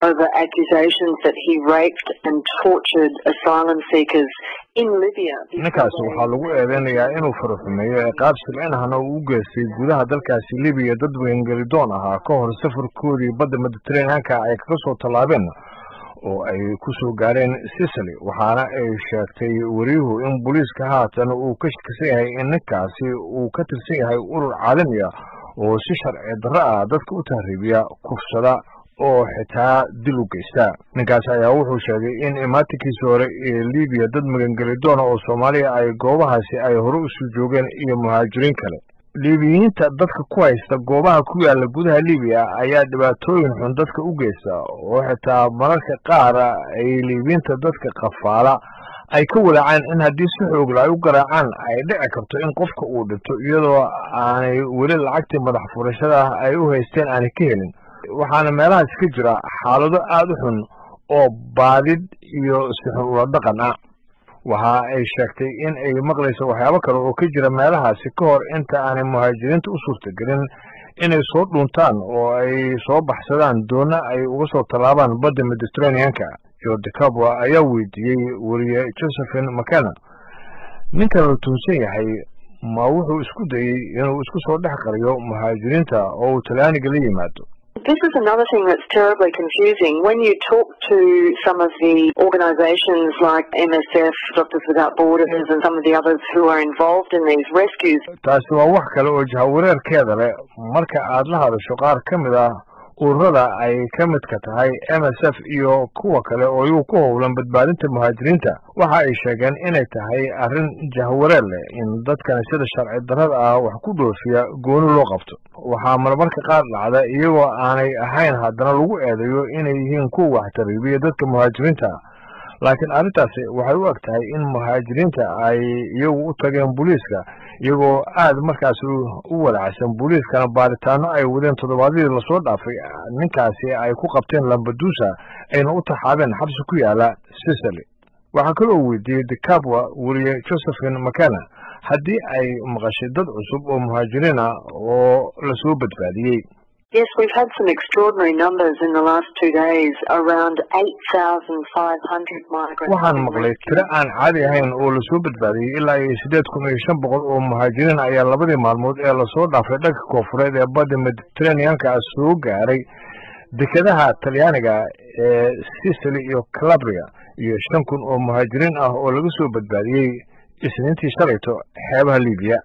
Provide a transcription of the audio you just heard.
over accusations that he raped and tortured asylum seekers in Libya. ninkaasi waxaa lagu eedeynayaa inuu faraxumeeyo ciqaab silcinahana uu u geystay gudaha dalkaasi libiya dad weengelidoon ahaa ka hor safarkoodii badda mediteraneanka ay kaga soo tallaabeen oo ay ku soo gaareen sicily waxaana ay sheegtay wariyuhu in booliiska haatan uu ka shakisan yahay in ninkaasi uu ka tirsan yahay urur caalami ah oo si sharci darro ah dadka u tahriibiya kufsada oo xitaa dil u geysta. Ninkaasi ayaa wuxuu sheegay in imaatinkiisi hore ee libiya dad magangelidoona oo soomaaliya ay goobahaasi ay hore u soo joogeen iyo muhaajiriin kale. Liibiyiinta dadka ku haysta goobaha ku yaalla gudaha libiya ayaa dhibaatooyin xun dadka u geysta oo xitaa mararka qaara ay liibiyiinta dadka qafaala ay ka walaacaan in haddii si xoogla ay u garaacaan ay dhici karto in qofka uu dhinto iyadoo aanay weli lacagtii madax furashada ah ay u haysteen aanay ka helin waxaana meelahaas ka jira xaalado aada u xun oo baadid iyo sixir ula dhaqan ah. Waxa ay sheegtay in ay maqlayso waxyaabo kale oo ka jira meelahaasi ka hor inta aanay muhaajiriinta u suurtagelin inay soo dhuuntaan oo ay soo baxsadaan doona ay uga soo tallaabaan badda mediteraneanka jordi cabwa ayaa weydiiyey weriye josephine macana ninkan la tuunsan yahay ma wuxuu isku dayey inuu isku soo dhex qariyo muhaajiriinta oo uu talyaaniga la yimaado This is another thing that's terribly confusing. When you talk to some of the organisations like MSF, Doctors Without Borders, and some of the others who are involved in these rescues, ururada ay ka midka tahay m s f iyo kuwa kale oo iyagu ku howlan badbaadinta muhaajiriinta waxa ay sheegeen inay tahay arrin jahwareer leh in dadkan sida sharci darrada ah wax ku dhoofiya gooni loo qabto. Waxaa marmarka qaar dhacda iyagoo aanay ahayn haddana lagu eedeeyo inay yihiin kuwa wax tariibiya dadka muhaajiriinta laakiin arrintaasi waxay u eg tahay in muhaajiriinta ay iyagu u tageen booliiska iyagoo aada markaasi u walacsan booliiskana baaritaano ay wadeen toddobaadyadii la soo dhaafay. Ninkaasi ay ku qabteen lambadusa ayna u taxaabeen xabsi ku yaalla sicily. Waxaa kaloo weydiiyey decabwa weriye josephine macana haddii ay maqashay dad cusub oo muhaajiriin ah oo la soo badbaadiyey yes, we've had some extraordinary numbers in the last two days, around 8,500 migrants. waxaan maqlay tiro aan caadi ahayn oo la soo badbaadiyey ilaa iyo siddeed kun iyo shan boqol oo muhaajiriin ayaa labadii maalmood ee la soo dhaafay dhanka koofureed ee badda mediteraneanka soo gaaray dekedaha talyaaniga ee sicily iyo calabria iyo shan kun oo muhaajiriin ah oo laga soo badbaadiyey isniintii shalayto xeebaha libiya